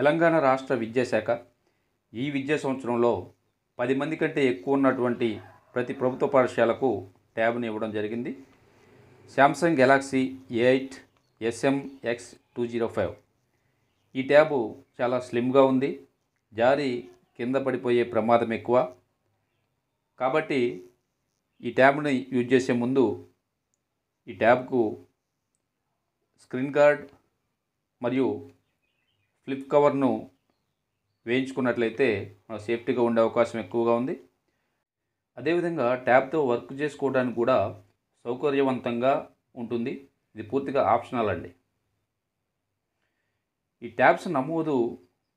తెలంగాణ రాష్ట్ర విద్యాశాఖ ఈ విద్యా సంవత్సరంలో పది మంది కంటే ఎక్కువ ఉన్నటువంటి ప్రతి ప్రభుత్వ పాఠశాలకు ట్యాబ్ని ఇవ్వడం జరిగింది. Samsung Galaxy A eight SM X two zero five. ఈ ట్యాబు చాలా స్లిమ్గా ఉంది. జారి కింద పడిపోయే ప్రమాదం ఎక్కువ. కాబట్టి ఈ ట్యాబ్ని యూజ్ చేసే ముందు ఈ ట్యాబ్కు స్క్రీన్ గార్డ్ మరియు ఫ్లిప్ కవర్ను వేయించుకున్నట్లయితే మనకు సేఫ్టీగా ఉండే అవకాశం ఎక్కువగా ఉంది. అదేవిధంగా ట్యాబ్తో వర్క్ చేసుకోవడానికి కూడా సౌకర్యవంతంగా ఉంటుంది. ఇది పూర్తిగా ఆప్షనల్ అండి. ఈ ట్యాబ్స్ నమోదు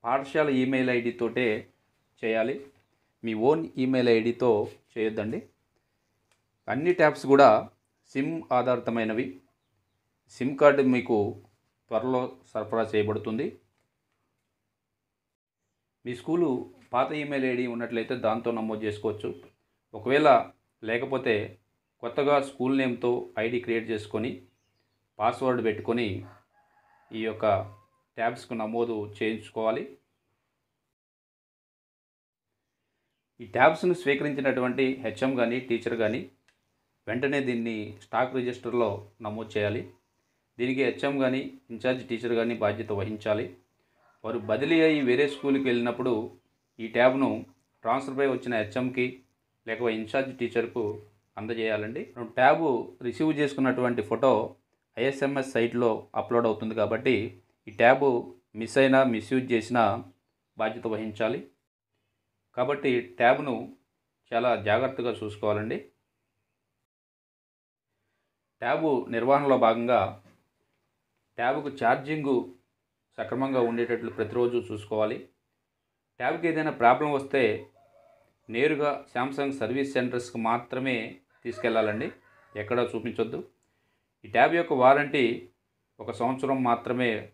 పాఠశాల ఈమెయిల్ ఐడితోటే చేయాలి. మీ ఓన్ ఈమెయిల్ ఐడితో చేయొద్దండి. అన్ని ట్యాబ్స్ కూడా సిమ్ ఆధారితమైనవి. సిమ్ కార్డు మీకు త్వరలో సరఫరా చేయబడుతుంది. మీ స్కూలు పాత ఈమెయిల్ ఐడి ఉన్నట్లయితే దాంతో నమోదు చేసుకోవచ్చు. ఒకవేళ లేకపోతే కొత్తగా స్కూల్ నేమ్తో ఐడి క్రియేట్ చేసుకొని పాస్వర్డ్ పెట్టుకొని ఈ యొక్క ట్యాబ్స్కు నమోదు చేయించుకోవాలి. ఈ ట్యాబ్స్ను స్వీకరించినటువంటి హెచ్ఎం కానీ టీచర్ కానీ వెంటనే దీన్ని స్టాక్ రిజిస్టర్లో నమోదు చేయాలి. దీనికి హెచ్ఎం కానీ ఇన్ఛార్జ్ టీచర్ కానీ బాధ్యత వహించాలి. వారు బదిలీ అయ్యి వేరే స్కూల్కి వెళ్ళినప్పుడు ఈ ట్యాబ్ను ట్రాన్స్ఫర్పై వచ్చిన హెచ్ఎంకి లేక ఇన్ఛార్జ్ టీచర్కు అందజేయాలండి. ట్యాబ్ రిసీవ్ చేసుకున్నటువంటి ఫోటో ఐఎస్ఎంఎస్ సైట్లో అప్లోడ్ అవుతుంది కాబట్టి ఈ ట్యాబ్ మిస్ అయినా మిస్యూజ్ చేసినా బాధ్యత వహించాలి. కాబట్టి ట్యాబ్ను చాలా జాగ్రత్తగా చూసుకోవాలండి. ట్యాబు నిర్వహణలో భాగంగా ట్యాబ్కు ఛార్జింగు సక్రమంగా ఉండేటట్లు ప్రతిరోజు చూసుకోవాలి. ట్యాబ్కి ఏదైనా ప్రాబ్లం వస్తే నేరుగా శాంసంగ్ సర్వీస్ సెంటర్స్కి మాత్రమే తీసుకెళ్ళాలండి ఎక్కడా చూపించొద్దు. ఈ ట్యాబ్ యొక్క వారంటీ ఒక సంవత్సరం మాత్రమే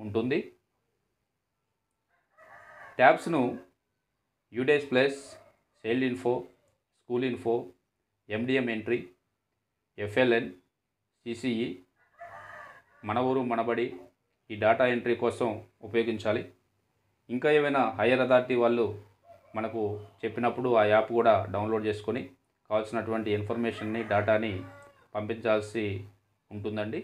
ఉంటుంది. ట్యాబ్స్ను UDISE plus child info school info MDM entry FLN CCE Mana Ooru Manabadi ఈ డేటా ఎంట్రీ కోసం ఉపయోగించాలి. ఇంకా ఏమైనా హైయర్ అథారిటీ వాళ్ళు మనకు చెప్పినప్పుడు ఆ యాప్ కూడా డౌన్లోడ్ చేసుకొని కావాల్సినటువంటి ఇన్ఫర్మేషన్ని డేటాని పంపించాల్సి ఉంటుందండి.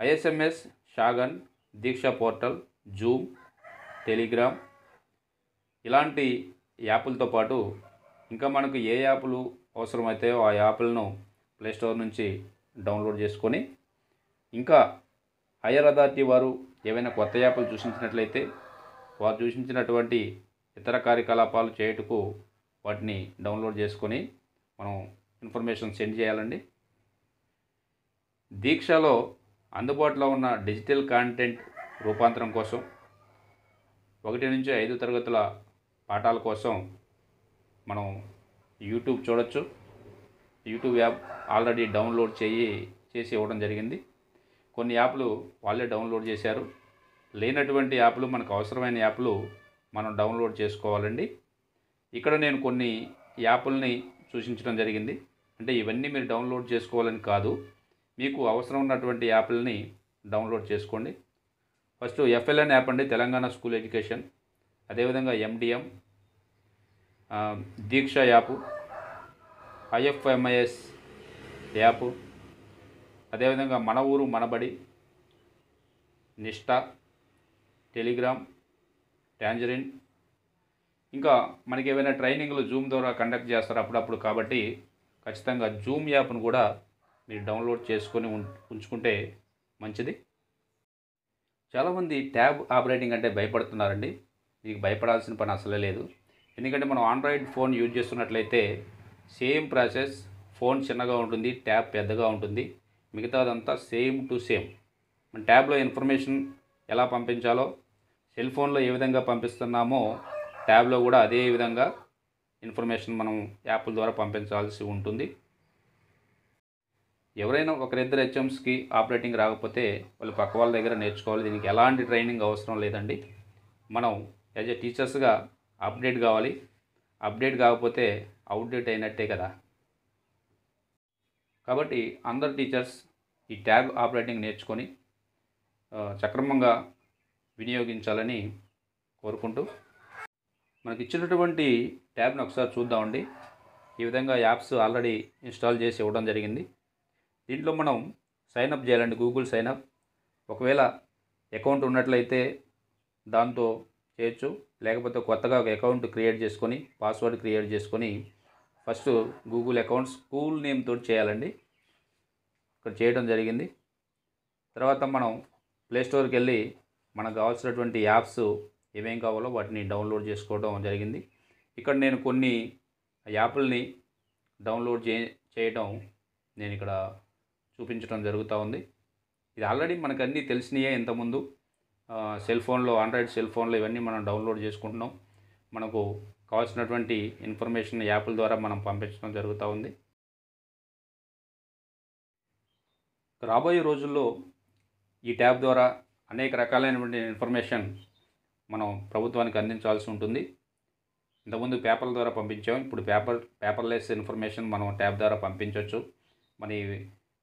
ISMS Shagun Diksha portal Zoom Telegram ఇలాంటి యాప్లతో పాటు ఇంకా మనకు ఏ యాప్లు అవసరమైతాయో ఆ యాప్లను ప్లేస్టోర్ నుంచి డౌన్లోడ్ చేసుకొని ఇంకా హైయర్ అథారిటీ వారు ఏవైనా కొత్త యాప్లు సూచించినట్లయితే వారు సూచించినటువంటి ఇతర కార్యకలాపాలు చేయుటకు వాటిని డౌన్లోడ్ చేసుకొని మనం ఇన్ఫర్మేషన్ సెండ్ చేయాలండి. దీక్షలో అందుబాటులో ఉన్న డిజిటల్ కాంటెంట్ రూపాంతరం కోసం ఒకటి నుంచి ఐదు తరగతుల పాఠాల కోసం మనం యూట్యూబ్ చూడొచ్చు. యూట్యూబ్ యాప్ ఆల్రెడీ డౌన్లోడ్ చేయి చేసి ఇవ్వడం జరిగింది. కొన్ని యాప్లు వాళ్ళే డౌన్లోడ్ చేశారు. లేనటువంటి యాప్లు మనకు అవసరమైన యాప్లు మనం డౌన్లోడ్ చేసుకోవాలండి. ఇక్కడ నేను కొన్ని యాప్లని సూచించడం జరిగింది. అంటే ఇవన్నీ మీరు డౌన్లోడ్ చేసుకోవాలని కాదు. మీకు అవసరం ఉన్నటువంటి యాప్లని డౌన్లోడ్ చేసుకోండి. ఫస్ట్ ఎఫ్ఎల్ఎన్ యాప్ అండి తెలంగాణ స్కూల్ ఎడ్యుకేషన్. అదేవిధంగా MDM Diksha app. IFMIS app. అదేవిధంగా మన ఊరు మనబడి నిష్ట టెలిగ్రామ్ ట్యాంజరిన్ ఇంకా మనకి ఏమైనా ట్రైనింగ్లు జూమ్ ద్వారా కండక్ట్ చేస్తారు అప్పుడప్పుడు కాబట్టి ఖచ్చితంగా జూమ్ యాప్ను కూడా మీరు డౌన్లోడ్ చేసుకొని ఉం- ఉంచుకుంటే మంచిది. చాలామంది ట్యాబ్ ఆపరేటింగ్ అంటే భయపడుతున్నారండి. మీకు భయపడాల్సిన పని అసలే లేదు. ఎందుకంటే మనం ఆండ్రాయిడ్ ఫోన్ యూజ్ చేస్తున్నట్లయితే సేమ్ ప్రాసెస్ ఫోన్ చిన్నగా ఉంటుంది ట్యాబ్ పెద్దగా ఉంటుంది. మిగతాదంతా సేమ్ టు సేమ్. మన ట్యాబ్లో ఇన్ఫర్మేషన్ ఎలా పంపించాలో సెల్ ఫోన్లో ఏ విధంగా పంపిస్తున్నామో ట్యాబ్లో కూడా అదే విధంగా ఇన్ఫర్మేషన్ మనం యాప్ల ద్వారా పంపించాల్సి ఉంటుంది. ఎవరైనా ఒకరిద్దరు హెచ్ఎంస్కి ఆపరేటింగ్ రాకపోతే వాళ్ళు పక్క వాళ్ళ దగ్గర నేర్చుకోవాలి. దీనికి ఎలాంటి ట్రైనింగ్ అవసరం లేదండి. మనం యాజ్ ఎ టీచర్స్గా అప్డేట్ కావాలి. అప్డేట్ కాకపోతే అవుట్డేట్ అయినట్టే కదా. కాబట్టి అందరు టీచర్స్ ఈ ట్యాబ్ ఆపరేటింగ్ నేర్చుకొని సక్రమంగా వినియోగించాలని కోరుకుంటూ మనకి ఇచ్చినటువంటి ట్యాబ్ని ఒకసారి చూద్దామండి. ఈ విధంగా యాప్స్ ఆల్రెడీ ఇన్స్టాల్ చేసి ఇవ్వడం జరిగింది. దీంట్లో మనం సైనప్ చేయాలండి గూగుల్ సైనప్ ఒకవేళ అకౌంట్ ఉన్నట్లయితే దాంతో చేయొచ్చు. లేకపోతే కొత్తగా ఒక అకౌంట్ క్రియేట్ చేసుకొని పాస్వర్డ్ క్రియేట్ చేసుకొని first Google account school name తోటి చేయాలండి. ఇక్కడ చేయడం జరిగింది. తర్వాత మనం ప్లే స్టోర్కి వెళ్ళి మనకు కావాల్సినటువంటి యాప్స్ ఏమేం కావాలో వాటిని డౌన్లోడ్ చేసుకోవడం జరిగింది. ఇక్కడ నేను కొన్ని యాప్ల్ని డౌన్లోడ్ చే చేయడం నేను ఇక్కడ చూపించడం జరుగుతూ ఉంది. ఇది ఆల్రెడీ మనకు అన్నీ తెలిసినాయే ఇంతకుముందు. సెల్ ఫోన్లో ఆండ్రాయిడ్ సెల్ ఫోన్లో ఇవన్నీ మనం డౌన్లోడ్ చేసుకుంటున్నాం. మనకు కావాల్సినటువంటి ఇన్ఫర్మేషన్ యాప్ల ద్వారా మనం పంపించడం జరుగుతూ ఉంది. రాబోయే రోజుల్లో ఈ ట్యాబ్ ద్వారా అనేక రకాలైనటువంటి ఇన్ఫర్మేషన్ మనం ప్రభుత్వానికి అందించాల్సి ఉంటుంది. ఇంతకుముందు పేపర్ల ద్వారా పంపించాం. ఇప్పుడు పేపర్ పేపర్లెస్ ఇన్ఫర్మేషన్ మనం ట్యాబ్ ద్వారా పంపించవచ్చు మరి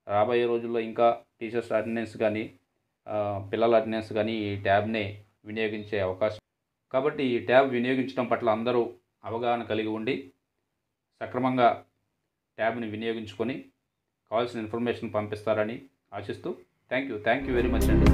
రాబోయే రోజుల్లో ఇంకా టీచర్స్ అటెండెన్స్ కానీ పిల్లల అటెండెన్స్ కానీ ఈ ట్యాబ్ని వినియోగించే అవకాశం కాబట్టి ఈ ట్యాబ్ వినియోగించడం పట్ల అందరూ అవగాహన కలిగి ఉండి సక్రమంగా ట్యాబ్ని వినియోగించుకొని కావాల్సిన ఇన్ఫర్మేషన్ పంపిస్తారని ఆశిస్తూ thank you. Thank you very much అండి.